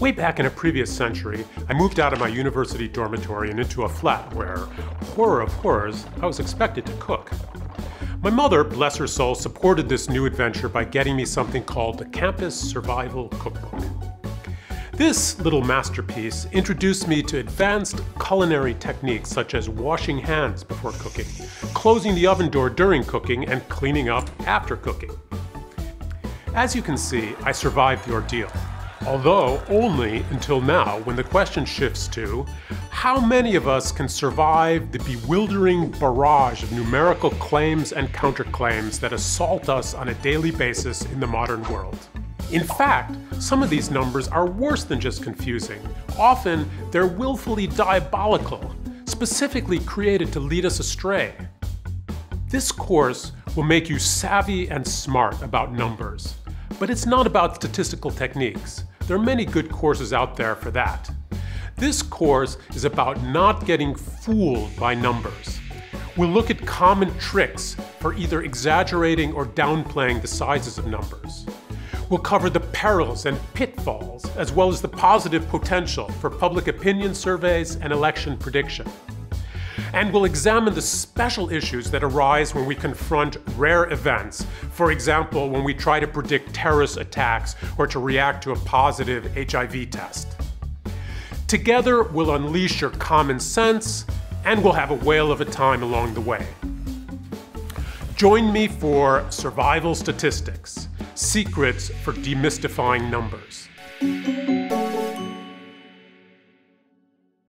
Way back in a previous century, I moved out of my university dormitory and into a flat where, horror of horrors, I was expected to cook. My mother, bless her soul, supported this new adventure by getting me something called the Campus Survival Cookbook. This little masterpiece introduced me to advanced culinary techniques such as washing hands before cooking, closing the oven door during cooking, and cleaning up after cooking. As you can see, I survived the ordeal although only until now when the question shifts to how many of us can survive the bewildering barrage of numerical claims and counterclaims that assault us on a daily basis in the modern world. In fact, some of these numbers are worse than just confusing. Often, they're willfully diabolical, specifically created to lead us astray. This course will make you savvy and smart about numbers, but it's not about statistical techniques. There are many good courses out there for that. This course is about not getting fooled by numbers. We'll look at common tricks for either exaggerating or downplaying the sizes of numbers. We'll cover the perils and pitfalls, as well as the positive potential for public opinion surveys and election prediction. And we'll examine the special issues that arise when we confront rare events. For example, when we try to predict terrorist attacks or to react to a positive HIV test. Together, we'll unleash your common sense and we'll have a whale of a time along the way. Join me for Survival Statistics Secrets for Demystifying Numbers.